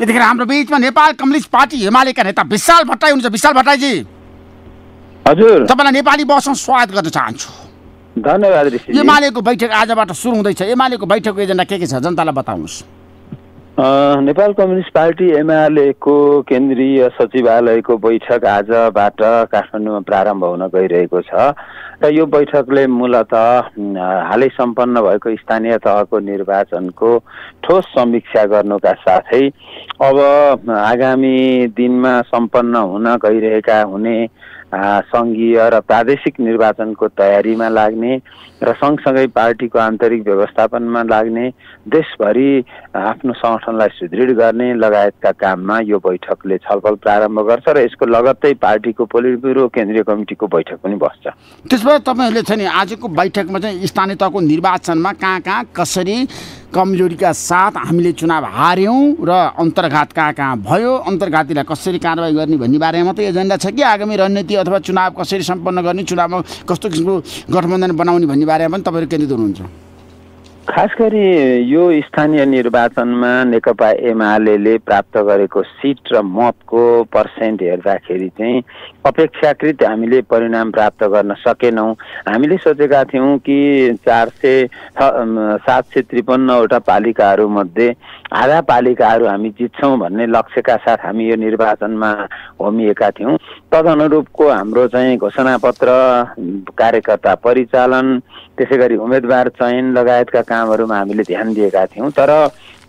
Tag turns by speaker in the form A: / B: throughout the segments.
A: यतिखेर हाम्रो बिचमा नेपाल कम्युनिस्ट पार्टी एमालेका नेता विशाल भट्टराई हुनुहुन्छ। विशाल भट्टराईजी
B: हजुर।
A: तपाईँलाई नेपाली बसमा स्वागत गर्न चाहन्छु।
B: धन्यवाद
A: एमालेको बैठक आजबाट सुरु हुँदैछ। एमालेको बैठकको एजेन्डा के के छ? जनतालाई बताउनुहोस्।
B: नेपाल कम्युनिस्ट पार्टी एमालेको केन्द्रीय सचिवालयको बैठक आजबाट काठमाडौँमा प्रारम्भ हुन गइरहेको छ र यो बैठकले मूलत हालै सम्पन्न भएको स्थानीय तहको निर्वाचनको ठोस समीक्षा गर्नुका साथै अब आगामी दिनमा सम्पन्न हुन गइरहेका हुने सङ्घीय र प्रादेशिक निर्वाचनको तयारीमा लाग्ने र सँगसँगै पार्टीको आन्तरिक व्यवस्थापनमा लाग्ने देशभरि आफ्नो सङ्गठनलाई सुदृढ गर्ने लगायतका काममा यो बैठकले छलफल प्रारम्भ गर्छ र यसको लगत्तै पार्टीको पोलिट ब्युरो केन्द्रीय कमिटीको बैठक पनि बस्छ।
A: त्यसबाट तपाईँहरूले छ नि आजको बैठकमा चाहिँ स्थानीय तहको निर्वाचनमा कहाँ कहाँ कसरी कमजोरीका साथ हामीले चुनाव हार्यौँ र अन्तर्घात कहाँ कहाँ भयो अन्तर्घातीलाई कसरी कारवाही गर्ने भन्ने बारेमा मात्रै एजेन्डा छ कि आगामी रणनीति अथवा चुनाव कसरी सम्पन्न गर्ने चुनावमा कस्तो किसिमको गठबन्धन बनाउने भन्ने बारेमा पनि तपाईँहरू केन्द्रित हुनुहुन्छ?
B: खास गरी यो स्थानीय निर्वाचनमा नेकपा एमाले प्राप्त गरेको सिट र मतको पर्सेन्ट हेर्दाखेरि चाहिँ अपेक्षाकृत हामीले परिणाम प्राप्त गर्न सकेनौँ। हामीले सोचेका थियौँ कि चार सय सात सय त्रिपन्नवटा पालिकाहरूमध्ये आधा पालिकाहरू हामी जित्छौँ भन्ने लक्ष्यका साथ हामी यो निर्वाचनमा होमिएका थियौँ। तदनुरूपको हाम्रो चाहिँ घोषणापत्र कार्यकर्ता परिचालन त्यसै गरी उम्मेदवार चयन लगायतका कामहरूमा हामीले ध्यान दिएका थियौँ। तर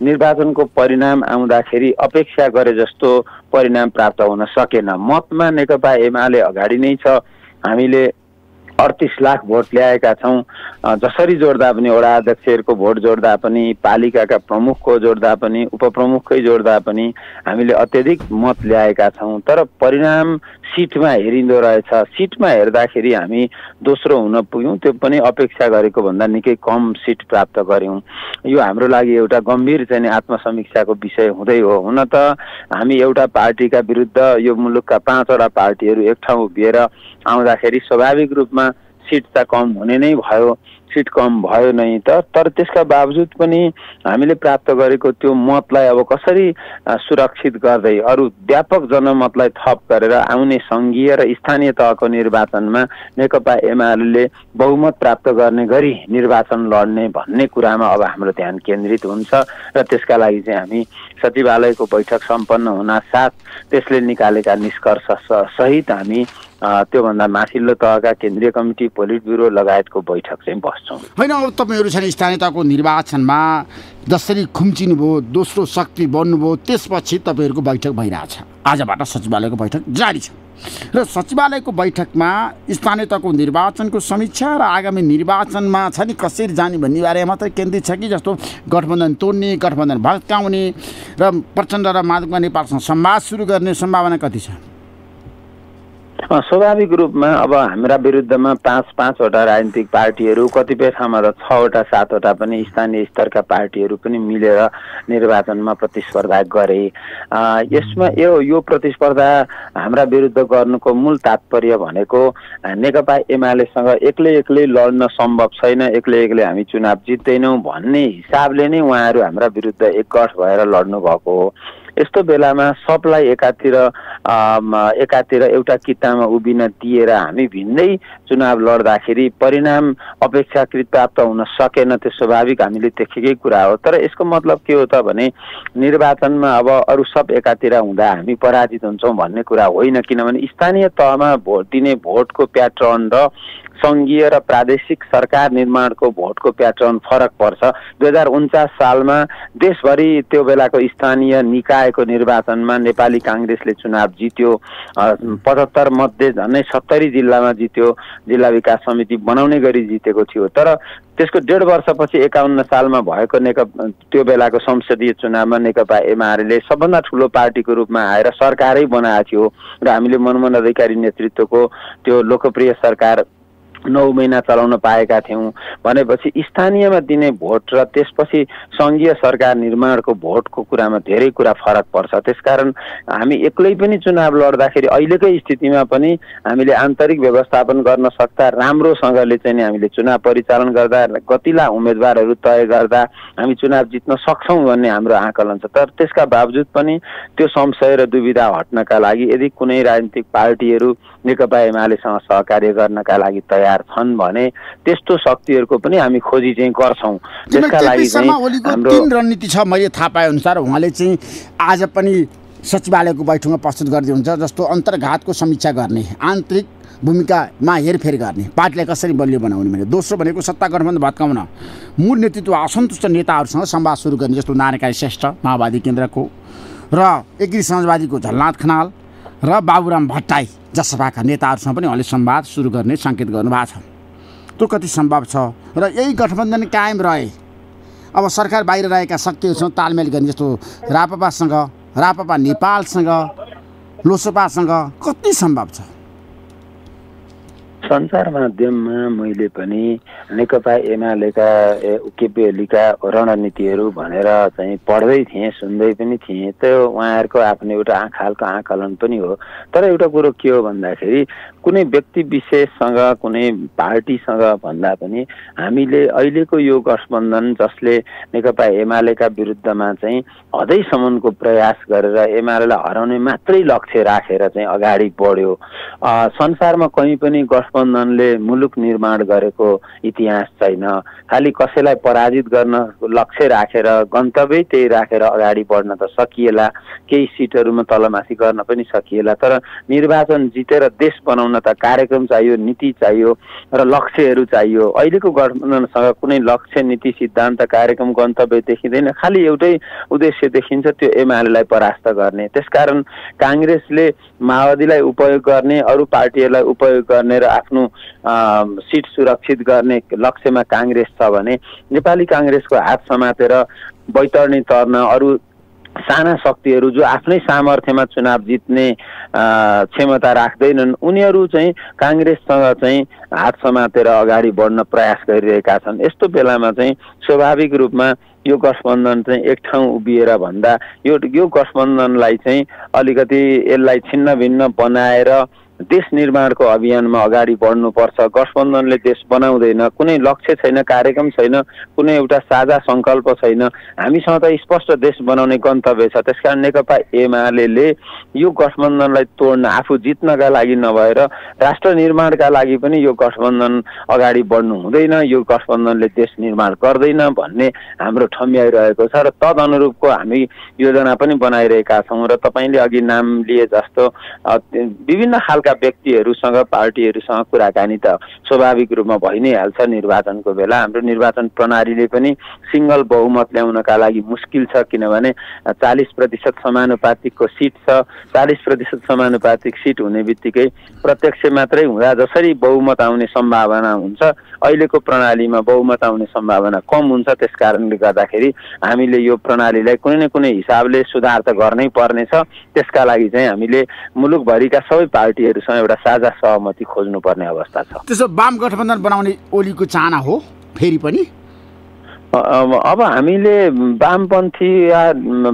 B: निर्वाचनको परिणाम आउँदाखेरि अपेक्षा गरे जस्तो परिणाम प्राप्त हुन सकेन। मतमा नेकपा एमाले अगाडि नै छ। हामीले अडतिस लाख भोट ल्याएका छौँ। जसरी जोड्दा पनि वडा अध्यक्षहरूको भोट जोड्दा पनि पालिकाका प्रमुखको जोड्दा पनि उपप्रमुखकै जोड्दा पनि हामीले अत्यधिक मत ल्याएका छौँ। तर परिणाम सिटमा हेरिँदो रहेछ। सिटमा हेर्दाखेरि हामी दोस्रो हुन पुग्यौँ। त्यो पनि अपेक्षा गरेको भन्दा निकै कम सिट प्राप्त गऱ्यौँ। यो हाम्रो लागि एउटा गम्भीर चाहिँ आत्मसमीक्षाको विषय हुँदै हो। हुन त हामी एउटा पार्टीका विरुद्ध यो मुलुकका पाँचवटा पार्टीहरू एक ठाउँ उभिएर आउँदाखेरि स्वाभाविक रूपमा सिट त कम हुने नै भयो। सिट कम भयो नै त तर त्यसका बावजुद पनि हामीले प्राप्त गरेको त्यो मतलाई अब कसरी सुरक्षित गर्दै अरू व्यापक जनमतलाई थप गरेर आउने सङ्घीय र स्थानीय तहको निर्वाचनमा नेकपा एमाले बहुमत प्राप्त गर्ने गरी निर्वाचन लड्ने भन्ने कुरामा अब हाम्रो ध्यान केन्द्रित हुन्छ र त्यसका लागि चाहिँ हामी सचिवालयको बैठक सम्पन्न हुन साथ त्यसले निकालेका निष्कर्ष सहित हामी त्योभन्दा माथिल्लो तहका केन्द्रीय कमिटी पोलिट ब्युरो लगायतको बैठक चाहिँ बस्छौँ
A: होइन अब तपाईँहरू छन् स्थानीय तहको निर्वाचनमा जसरी खुम्चिनुभयो दोस्रो शक्ति बन्नुभयो त्यसपछि तपाईँहरूको बैठक भइरहेछ। आजबाट सचिवालयको बैठक जारी छ। र सचिवालयको बैठकमा स्थानीय तहको निर्वाचनको समीक्षा र आगामी निर्वाचनमा छ नि कसरी जाने भन्ने बारेमा मात्रै केन्द्रित छ कि जस्तो गठबन्धन तोड्ने गठबन्धन भत्काउने र प्रचण्ड र माधवमा नेपालसँग संवाद सुरु गर्ने सम्भावना कति छ?
B: स्वाभाविक रूपमा अब हाम्रा विरुद्धमा पाँच पाँचवटा राजनीतिक पार्टीहरू कतिपय ठाउँमा त छवटा सातवटा पनि स्थानीय स्तरका पार्टीहरू पनि मिलेर निर्वाचनमा प्रतिस्पर्धा गरे। यसमा यो यो प्रतिस्पर्धा हाम्रा विरुद्ध गर्नुको मूल तात्पर्य भनेको नेकपा एमालेसँग एक्लै एक्लै लड्न सम्भव छैन एक्लै एक्लै हामी चुनाव जित्दैनौँ भन्ने हिसाबले नै उहाँहरू हाम्रा विरुद्ध एकगठ भएर लड्नु भएको हो। यस्तो बेलामा सबलाई एकातिर एकातिर एउटा कितामा उभिन दिएर हामी भिन्दै चुनाव लड्दाखेरि परिणाम अपेक्षाकृत प्राप्त हुन सकेन त्यो स्वाभाविक हामीले देखेकै कुरा हो। तर यसको मतलब के हो त भने निर्वाचनमा अब अरू सब एकातिर हुँदा हामी पराजित हुन्छौँ भन्ने कुरा होइन किनभने स्थानीय तहमा भोट दिने भोटको प्याटर्न र सङ्घीय र प्रादेशिक सरकार निर्माणको भोटको प्याटर्न फरक पर्छ। दुई हजार उन्चास सालमा देशभरि त्यो बेलाको स्थानीय निकायको निर्वाचनमा नेपाली काङ्ग्रेसले चुनाव जित्यो। पचहत्तर मध्ये झन्डै सत्तरी जिल्लामा जित्यो। जिल्ला विकास समिति बनाउने गरी जितेको थियो। तर त्यसको डेढ वर्षपछि एकाउन्न सालमा भएको नेकपा त्यो बेलाको संसदीय चुनावमा नेकपा एमाले सबभन्दा ठुलो पार्टीको रूपमा आएर सरकारै बनाएको थियो। र हामीले मनमोहन अधिकारी नेतृत्वको त्यो लोकप्रिय सरकार नौ महिना चलाउन पाएका थियौँ। भनेपछि स्थानीयमा दिने भोट र त्यसपछि सङ्घीय सरकार निर्माणको भोटको कुरामा धेरै कुरा फरक पर्छ। त्यसकारण हामी एक्लै पनि चुनाव लड्दाखेरि अहिलेकै स्थितिमा पनि हामीले आन्तरिक व्यवस्थापन गर्न सक्दा राम्रोसँगले चाहिँ हामीले चुनाव परिचालन गर्दा कतिला उम्मेदवारहरू तय गर्दा हामी चुनाव जित्न सक्छौँ भन्ने हाम्रो आकलन छ। तर त्यसका बावजुद पनि त्यो संशय र दुविधा हट्नका लागि यदि कुनै राजनीतिक पार्टीहरू नेकपा एमालेसँग सहकार्य गर्नका लागि तयार छन् भने त्यस्तो शक्तिहरूको पनि हामी खोजी चाहिँ गर्छौँ।
A: त्यसका लागि तिन रणनीति छ मैले थाहा पाए अनुसार उहाँले चाहिँ आज पनि सचिवालयको बैठकमा प्रस्तुत गर्दै हुन्छ जस्तो अन्तर्घातको समीक्षा गर्ने आन्तरिक भूमिकामा हेरफेर गर्ने पार्टीलाई कसरी बलियो बनाउने भने दोस्रो भनेको सत्ता गठबन्धन भत्काउन मूल नेतृत्व असन्तुष्ट नेताहरूसँग संवाद सुरु गर्ने जस्तो नारायण श्रेष्ठ माओवादी केन्द्रको र एग्री समाजवादीको झलनाथ खनाल र बाबुराम भट्टाई जसपाका नेताहरूसँग पनि उहाँले संवाद सुरु गर्ने सङ्केत गर्नुभएको छ। त्यो कति सम्भव छ र यही गठबन्धन कायम रहे। अब सरकार बाहिर रहेका शक्तिहरूसँग तालमेल गर्ने जस्तो रापपासँग रापपा नेपालसँग लोसपासँग कति सम्भव छ?
B: सञ्चार माध्यममा मैले पनि नेकपा एमालेका केपी ओलीका रणनीतिहरू भनेर चाहिँ पढ्दै थिएँ सुन्दै पनि थिएँ। त्यो उहाँहरूको आफ्नो एउटा आँखालको आकलन पनि हो। तर एउटा कुरो के हो भन्दाखेरि कुनै व्यक्ति विशेषसँग कुनै पार्टीसँग भन्दा पनि हामीले अहिलेको यो गठबन्धन जसले नेकपा एमालेका विरुद्धमा चाहिँ हदैसम्मको प्रयास गरेर एमालेलाई हराउने मात्रै लक्ष्य राखेर चाहिँ अगाडि बढ्यो। संसारमा कहीँ पनि गठबन्धनले मुलुक निर्माण गरेको इतिहास छैन। खालि कसैलाई पराजित गर्न लक्ष्य राखेर गन्तव्य त्यही राखेर अगाडि बढ्न त सकिएला। केही सिटहरूमा तलमाथि गर्न पनि सकिएला। तर निर्वाचन जितेर देश बनाउन त कार्यक्रम चाहियो नीति चाहियो र लक्ष्यहरू चाहियो। अहिलेको गठबन्धनसँग कुनै लक्ष्य नीति सिद्धान्त कार्यक्रम गन्तव्य देखिँदैन। खालि एउटै उद्देश्य देखिन्छ त्यो एमालेलाई परास्त गर्ने। त्यसकारण काङ्ग्रेसले माओवादीलाई उपयोग गर्ने अरू पार्टीहरूलाई उपयोग गर्ने र आफ्नो सिट सुरक्षित गर्ने लक्ष्यमा काङ्ग्रेस छ भने नेपाली काङ्ग्रेसको हात समातेर बैतरणी तर्न अरू साना शक्तिहरू जो आफ्नै सामर्थ्यमा चुनाव जित्ने क्षमता राख्दैनन् उनीहरू चाहिँ काङ्ग्रेससँग चाहिँ हात समातेर अगाडि बढ्न प्रयास गरिरहेका छन्। यस्तो बेलामा चाहिँ स्वाभाविक रूपमा यो गठबन्धन चाहिँ एक ठाउँ उभिएर भन्दा यो यो गठबन्धनलाई चाहिँ अलिकति यसलाई छिन्न भिन्न बनाएर देश निर्माणको अभियानमा अगाडि बढ्नुपर्छ। गठबन्धनले देश बनाउँदैन। कुनै लक्ष्य छैन कार्यक्रम छैन कुनै एउटा साझा सङ्कल्प छैन। हामीसँग त स्पष्ट देश बनाउने गन्तव्य छ। त्यस कारण नेकपा एमाले यो गठबन्धनलाई तोड्न आफू जित्नका लागि नभएर राष्ट्र निर्माणका लागि पनि यो गठबन्धन अगाडि बढ्नु हुँदैन। यो गठबन्धनले देश निर्माण गर्दैन भन्ने हाम्रो ठम्ब्याइरहेको छ र तदनुरूपको हामी योजना पनि बनाइरहेका छौँ र तपाईँले अघि नाम लिए जस्तो विभिन्न खालका पार्टीका व्यक्तिहरूसँग पार्टीहरूसँग कुराकानी त स्वाभाविक रूपमा भइ नै हाल्छ निर्वाचनको बेला। हाम्रो निर्वाचन प्रणालीले पनि सिङ्गल बहुमत ल्याउनका लागि मुस्किल छ किनभने चालिस प्रतिशत समानुपातिकको सिट छ। चालिस प्रतिशत समानुपातिक सिट हुने बित्तिकै प्रत्यक्ष मात्रै हुँदा जसरी बहुमत आउने सम्भावना हुन्छ अहिलेको प्रणालीमा बहुमत आउने सम्भावना कम हुन्छ। त्यस कारणले गर्दाखेरि हामीले यो प्रणालीलाई कुनै न कुनै हिसाबले सुधार त गर्नै पर्नेछ। त्यसका लागि चाहिँ हामीले मुलुकभरिका सबै पार्टीहरू पार्टीहरूसँग एउटा साझा सहमति खोज्नुपर्ने अवस्था छ।
A: त्यसो वाम गठबन्धन बनाउने ओलीको चाहना हो फेरि पनि?
B: अब हामीले वामपन्थी या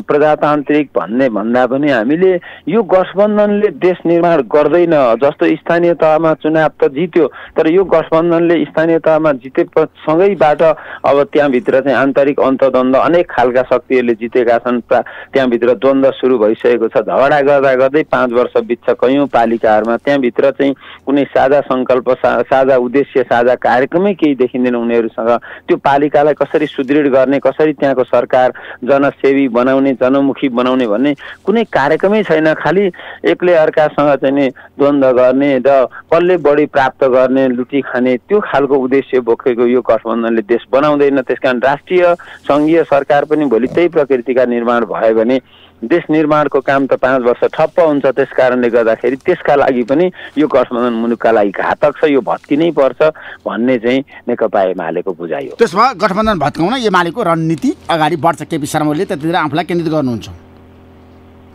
B: प्रजातान्त्रिक भन्ने भन्दा पनि हामीले यो गठबन्धनले देश निर्माण गर्दैन। जस्तो स्थानीय तहमा चुनाव त जित्यो तर यो गठबन्धनले स्थानीय तहमा जितेसँगैबाट अब त्यहाँभित्र चाहिँ आन्तरिक अन्तद्वन्द अनेक खालका शक्तिहरूले जितेका छन्। त्यहाँभित्र द्वन्द्व सुरु भइसकेको छ। झगडा गर्दा गर्दै पाँच वर्ष बित्छ कैयौँ पालिकाहरूमा। त्यहाँभित्र चाहिँ कुनै साझा सङ्कल्प साझा उद्देश्य साझा कार्यक्रमै केही देखिँदैन उनीहरूसँग। त्यो पालिकालाई कसरी कसरी सुदृढ गर्ने कसरी त्यहाँको सरकार जनसेवी बनाउने जनमुखी बनाउने भन्ने कुनै कार्यक्रमै छैन। खालि एकले अर्कासँग चाहिँ नि द्वन्द्व गर्ने र कसले बढी प्राप्त गर्ने लुटी खाने त्यो खालको उद्देश्य बोकेको यो गठबन्धनले देश बनाउँदैन। त्यस राष्ट्रिय सङ्घीय सरकार पनि भोलि त्यही प्रकृतिका निर्माण भयो भने देश निर्माणको काम त पाँच वर्ष ठप्प हुन्छ त्यस कारणले गर्दाखेरि त्यसका लागि पनि यो गठबन्धन मुलुकका लागि घातक छ यो भत्किनै पर्छ भन्ने चाहिँ नेकपा एमालेको बुझाइ हो।
A: त्यसो भए गठबन्धन भत्काउन एमालेको रणनीति अगाडि बढ्छ केपी शर्मा ओलीले त्यतिखेर आफूलाई केन्द्रित गर्नुहुन्छ।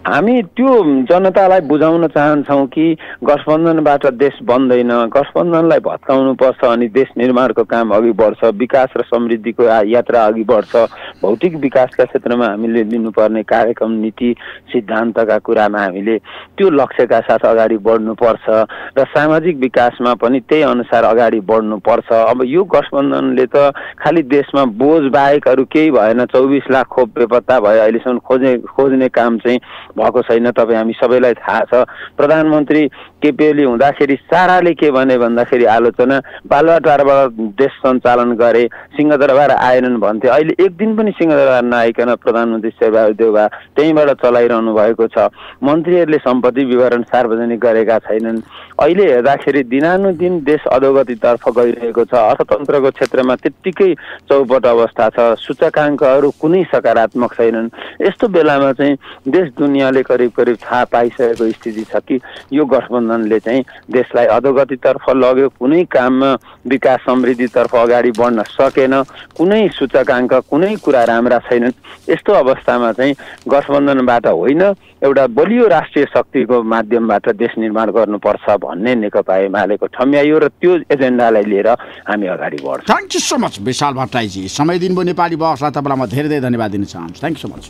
B: हामी त्यो जनतालाई बुझाउन चाहन्छौँ कि गठबन्धनबाट देश बन्दैन गठबन्धनलाई भत्काउनुपर्छ अनि देश निर्माणको काम अघि बढ्छ विकास र समृद्धिको यात्रा अघि बढ्छ। भौतिक विकासका क्षेत्रमा हामीले लिनुपर्ने कार्यक्रम नीति सिद्धान्तका कुरामा हामीले त्यो लक्ष्यका साथ अगाडि बढ्नुपर्छ र सामाजिक विकासमा पनि त्यही अनुसार अगाडि बढ्नुपर्छ। अब यो गठबन्धनले त खालि देशमा बोझ बाहेक अरू केही भएन। चौबिस लाख खोप बेपत्ता भयो। अहिलेसम्म खोज्ने खोज्ने काम चाहिँ भएको छैन तपाईँ हामी सबैलाई थाहा छ। प्रधानमन्त्री केपी ओली हुँदाखेरि साराले के भने भन्दाखेरि आलोचना बालुवाटारबाट देश सञ्चालन गरे सिंहदरबार आएनन् भन्थे। अहिले एक दिन पनि सिंहदरबार नआइकन प्रधानमन्त्री शेरबहादुर देउबा त्यहीँबाट चलाइरहनु भएको छ। मन्त्रीहरूले सम्पत्ति विवरण सार्वजनिक गरेका छैनन्। अहिले हेर्दाखेरि दिनानुदिन देश अधोगतितर्फ गइरहेको छ। अर्थतन्त्रको क्षेत्रमा त्यत्तिकै चौपट अवस्था छ। सूचकाङ्कहरू कुनै सकारात्मक छैनन्। यस्तो बेलामा चाहिँ देश दुनियाँले करिब करिब थाहा पाइसकेको स्थिति छ कि यो गठबन्धनले चाहिँ देशलाई अधोगतितर्फ लग्यो कुनै काममा विकास समृद्धितर्फ अगाडि बढ्न सकेन कुनै सूचकाङ्क कुनै कुरा राम्रा छैनन्। यस्तो अवस्थामा चाहिँ गठबन्धनबाट होइन एउटा बलियो राष्ट्रिय शक्तिको माध्यमबाट देश निर्माण गर्नुपर्छ भन्ने नेकपा एमालेको ठम्याइयो र त्यो एजेन्डालाई लिएर हामी अगाडि बढ्छौँ।
A: Thank you so much Vishal भट्टराईजी। समय दिनुभयो नेपाली बहसलाई तपाईँलाई म धेरै धेरै धन्यवाद दिन चाहन्छु। थ्याङ्क यू सो मच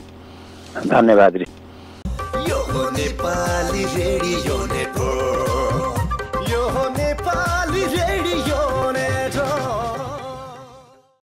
B: धन्यवाद
C: यो नेपाली रेडियो